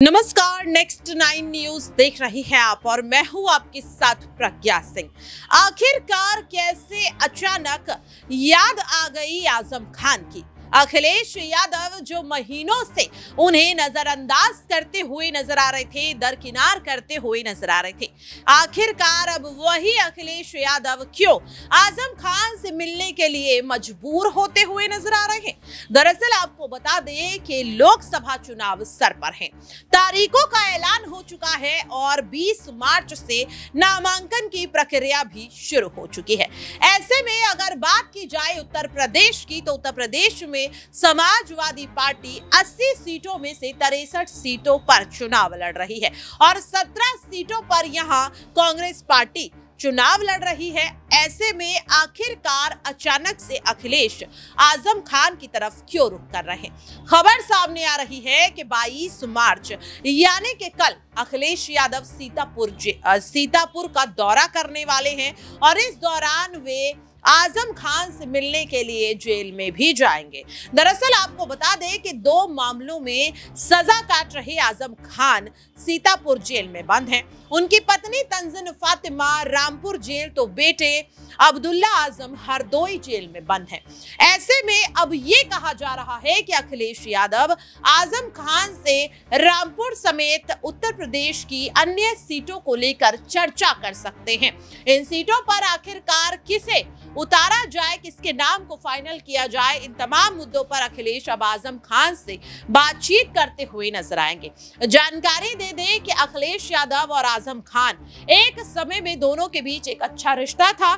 नमस्कार next nine news देख रही हैं आप और मैं हूँ आपके साथ प्रज्ञा सिंह। आखिरकार कैसे अचानक याद आ गई आज़म खान की? अखिलेश यादव जो महीनों से उन्हें नजरअंदाज करते हुए नज़र आ रहे थे, दरकिनार करते हुए नज़र आ रहे थे। आखिरकार अब वही अखिलेश यादव क्यों आज़म खान से मिलने के लिए मजबूर होते हुए नज़र आ रहे हैं? दरअसल आपको बता दें कि लोकसभा चुनाव सर पर है। तारीखों का ऐलान हो चुका है और 20 मार्च से नामांकन की प्रक्रिया भी शुरू हो चुकी है। ऐसे में अगर बात की जाए उत्तर प्रदेश की तो उत्तर प्रदेश में समाजवादी पार्टी 80 सीटों में से तिरसठ सीटों पर चुनाव लड़ रही है और 17 सीटों पर यहाँ कांग्रेस पार्टी चुनाव लड़ रही है। ऐसे में आखिरकार अचानक से अखिलेश आज़म खान की तरफ़ क्यों रुख कर रहे खबर सामने आ रही है कि 22 मार्च, यानी कि कल अखिलेश यादव सीतापुर सीतापुर का दौरा करने वाले हैं और इस दौरान वे आज़म खान से मिलने के लिए जेल में भी जाएँगे। दरअसल आपको बता दें कि दो मामलों में सजा काट रहे आज़म खान सीतापुर जेल में बंद हैं। उनकी पत्नी तंजन फातिमा रामपुर जेल तो बेटे अब्दुल्ला आज़म हरदोई जेल में बंद है। ऐसे में अब ये कहा जा रहा है कि अखिलेश यादव आज़म खान से रामपुर समेत उत्तर प्रदेश की अन्य सीटों को लेकर चर्चा कर सकते हैं। इन सीटों पर आखिरकार किसे उतारा जाए, किसके नाम को फाइनल किया जाए, इन तमाम मुद्दों पर अखिलेश अब आज़म खान से बातचीत करते हुए नज़र आएँगे। जानकारी दे दें कि अखिलेश यादव और आज़म खान एक समय में दोनों के बीच एक अच्छा रिश्ता था।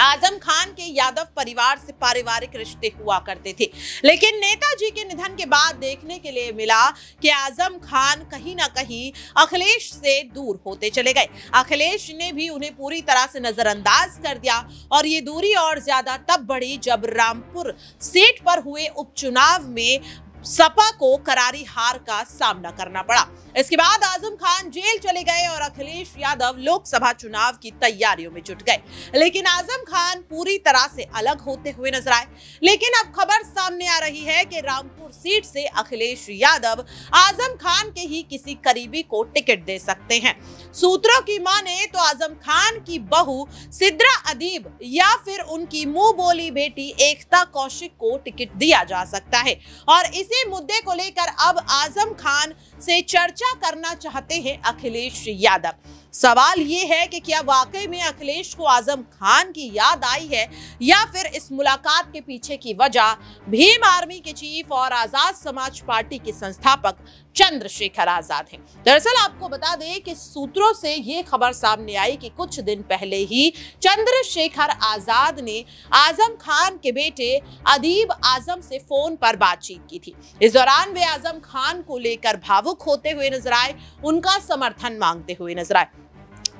आज़म खान के यादव परिवार से पारिवारिक रिश्ते हुआ करते थे। लेकिन नेताजी के निधन के बाद देखने के लिए मिला कि आज़म खान कहीं ना कहीं अखिलेश से दूर होते चले गए। अखिलेश ने भी उन्हें पूरी तरह से नजरअंदाज कर दिया और ये दूरी और ज़्यादा तब बढ़ी जब रामपुर सीट पर हुए उपचुनाव में सपा को करारी हार का सामना करना पड़ा। इसके बाद आज़म खान जेल चले गए और अखिलेश यादव लोकसभा चुनाव की तैयारियों में जुट गए। लेकिन आज़म खान पूरी तरह से अलग होते हुए नज़र आए। लेकिन अब खबर सामने आ रही है कि रामपुर सीट से अखिलेश यादव आज़म खान के ही किसी करीबी को टिकट दे सकते हैं। सूत्रों की माने तो आज़म खान की बहू सिद्रा अदीब या फिर उनकी मुँह बोली बेटी एकता कौशिक को टिकट दिया जा सकता है। और इसी मुद्दे को लेकर अब आज़म खान से चर्चा करना चाहते हैं अखिलेश यादव। सवाल ये है कि क्या वाकई में अखिलेश को आज़म खान की याद आई है या फिर इस मुलाकात के पीछे की वजह भीम आर्मी के चीफ और आज़ाद समाज पार्टी के संस्थापक चंद्रशेखर आज़ाद हैं? दरअसल आपको बता दें कि सूत्रों से ये खबर सामने आई कि कुछ दिन पहले ही चंद्रशेखर आज़ाद ने आज़म खान के बेटे अदीब आज़म से फ़ोन पर बातचीत की थी। इस दौरान वे आज़म खान को लेकर भावुक होते हुए नज़र आए, उनका समर्थन मांगते हुए नज़र आए।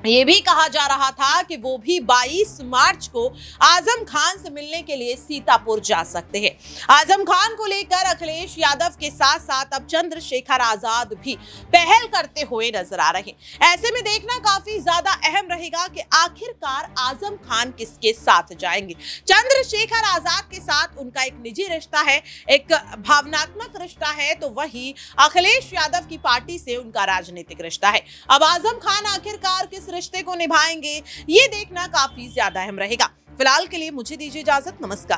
ये भी कहा जा रहा था कि वो भी 22 मार्च को आज़म खान से मिलने के लिए सीतापुर जा सकते हैं। आज़म खान को लेकर अखिलेश यादव के साथ साथ अब चंद्रशेखर आज़ाद भी पहल करते हुए नज़र आ रहे ऐसे में देखना काफ़ी ज़्यादा अहम रहेगा कि आखिरकार आज़म खान किसके साथ जाएँगे। चंद्रशेखर आज़ाद के साथ उनका एक निजी रिश्ता है, एक भावनात्मक रिश्ता है तो वही अखिलेश यादव की पार्टी से उनका राजनीतिक रिश्ता है। अब आज़म खान आखिरकार किस रिश्ते को निभाएँगे, ये देखना काफ़ी ज़्यादा अहम रहेगा। फ़िलहाल के लिए मुझे दीजिए इजाज़त, नमस्कार।